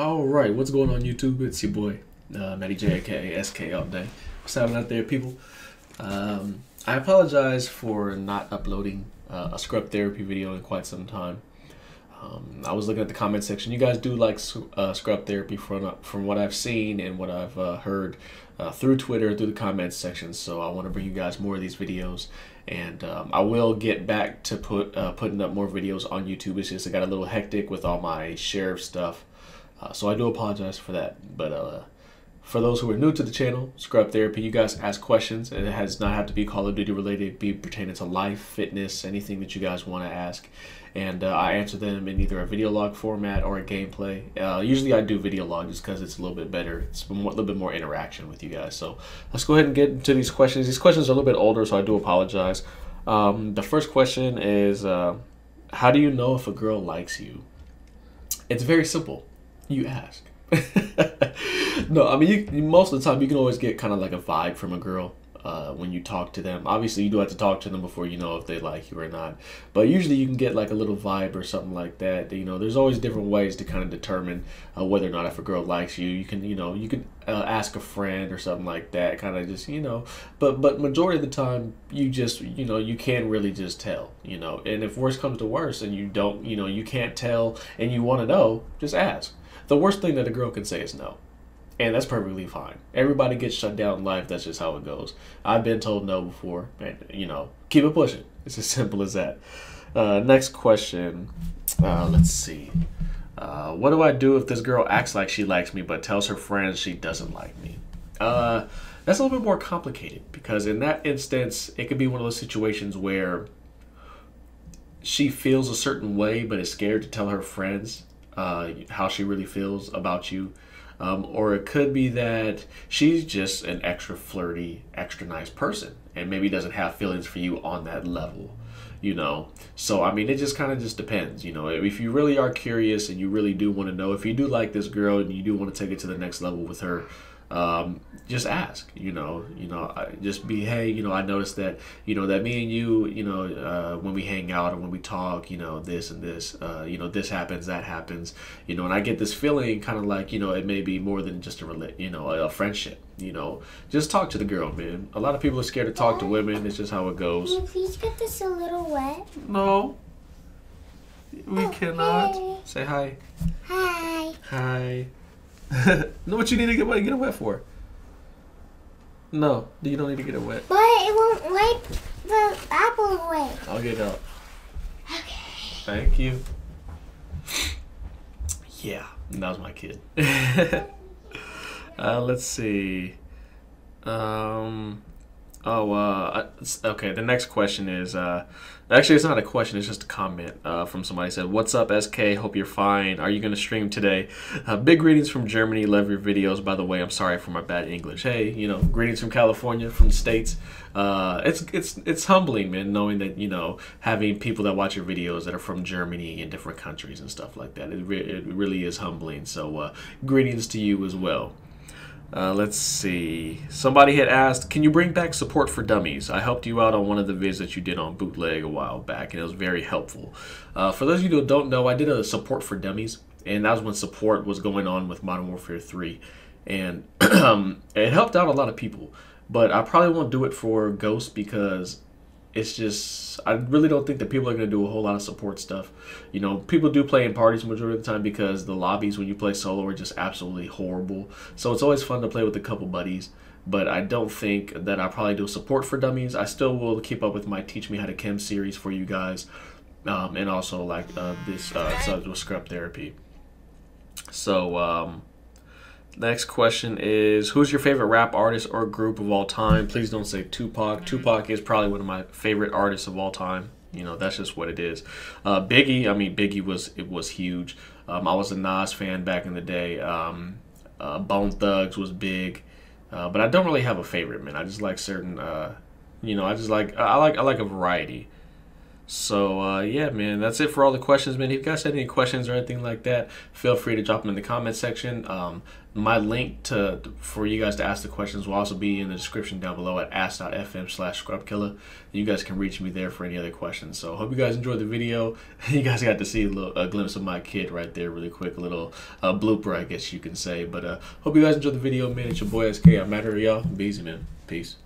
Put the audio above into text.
All right, what's going on YouTube? It's your boy, uh, Matty J, aka SK. What's happening out there, people? Um, I apologize for not uploading uh, a Skrub Therapy video in quite some time. Um, I was looking at the comment section. You guys do like uh, Skrub Therapy from uh, from what I've seen and what I've uh, heard uh, through Twitter, through the comments section. So I want to bring you guys more of these videos, and um, I will get back to put uh, putting up more videos on YouTube. It's just I got a little hectic with all my sheriff stuff, uh, so I do apologize for that. But for those who are new to the channel, Skrub Therapy, you guys ask questions, and it has not have to be Call of Duty related, be pertaining to life, fitness, anything that you guys want to ask and uh, I answer them in either a video log format or a gameplay. Uh, usually I do video log just because it's a little bit better. It's a little bit more interaction with you guys. So let's go ahead and get into these questions. These questions are a little bit older, so I do apologize. Um, the first question is, uh, how do you know if a girl likes you? It's very simple. You ask. no, I mean, you, most of the time you can always get kind of like a vibe from a girl uh, when you talk to them. Obviously, you do have to talk to them before you know if they like you or not. But usually, you can get like a little vibe or something like that. You know, there's always different ways to kind of determine uh, whether or not if a girl likes you. You can, you know, you can uh, ask a friend or something like that. Kind of just, you know. But but majority of the time, you just, you know, you can't really just tell. You know, and if worse comes to worse, and you don't, you know, you can't tell, and you want to know, just ask. The worst thing that a girl can say is no and that's perfectly fine. Everybody gets shut down in life. That's just how it goes. I've been told no before, and you know, keep it pushing. It's as simple as that. Uh, next question. Uh, let's see. Uh, what do I do if this girl acts like she likes me but tells her friends she doesn't like me? Uh, that's a little bit more complicated because in that instance, it could be one of those situations where she feels a certain way but is scared to tell her friends uh, how she really feels about you um, or it could be that she's just an extra flirty, extra nice person and maybe doesn't have feelings for you on that level, you know. So, I mean, it just kind of just depends, you know. If you really are curious and you really do want to know, if you do like this girl and you do want to take it to the next level with her, um, just ask, you know, you know, just be, hey, you know, I noticed that, you know, that me and you, you know, uh, when we hang out or when we talk, you know, this and this, uh, you know, this happens, that happens, you know, and I get this feeling kind of like, you know, it may be more than just a, rela- you know, a friendship, you know, just talk to the girl, man. A lot of people are scared to talk to women. It's just how it goes. Can you please get this a little wet? No. We Oh, cannot. hey. Say hi. Hi. Hi. know what you need to get wet? Get it wet for? No, you don't need to get it wet. But it won't wipe the apple away. I'll get it out. Okay. Thank you. Yeah, that was my kid. uh, let's see. Um. Oh, uh, okay. The next question is, uh, actually, it's not a question. It's just a comment uh, from somebody said, "What's up, SK? Hope you're fine. Are you gonna stream today? Uh, big greetings from Germany. Love your videos. By the way, I'm sorry for my bad English. Hey, you know, greetings from California, from the states. Uh, it's it's it's humbling, man, knowing that you know having people that watch your videos that are from Germany and different countries and stuff like that. It, re- it really is humbling. So, uh, greetings to you as well." Uh, let's see. Somebody had asked, "Can you bring back support for dummies?" I helped you out on one of the vids that you did on bootleg a while back, and it was very helpful. Uh, for those of you who don't know, I did a support for dummies, and that was when support was going on with Modern Warfare 3, and it helped out a lot of people. But I probably won't do it for Ghost because it's just I really don't think that people are going to do a whole lot of support stuff. You know, people do play in parties majority of the time because the lobbies when you play solo are just absolutely horrible. So it's always fun to play with a couple buddies. But I don't think that I probably do support for dummies. I still will keep up with my Teach Me How to KEM series for you guys, um, and also like uh, this uh, subs with Skrub Therapy. So um, Next question is Who's your favorite rap artist or group of all time? Please don't say Tupac. Tupac is probably one of my favorite artists of all time. You know, that's just what it is. Uh, Biggie, I mean, Biggie was it was huge. Um, I was a Nas fan back in the day. Um, uh, Bone Thugs was big, uh, but I don't really have a favorite, man. I just like certain, uh, you know, I just like I like I like a variety. So uh, yeah, man, that's it for all the questions, man. If you guys had any questions or anything like that, feel free to drop them in the comment section. Um, my link to for you guys to ask the questions will also be in the description down below at ask.fm slash SkrubKilla. You guys can reach me there for any other questions. So hope you guys enjoyed the video. You guys got to see a, little, a glimpse of my kid right there really quick, a little uh, blooper, I guess you can say. But uh, hope you guys enjoyed the video, man. It's your boy SK. I'm out here, y'all. Be easy, man. Peace.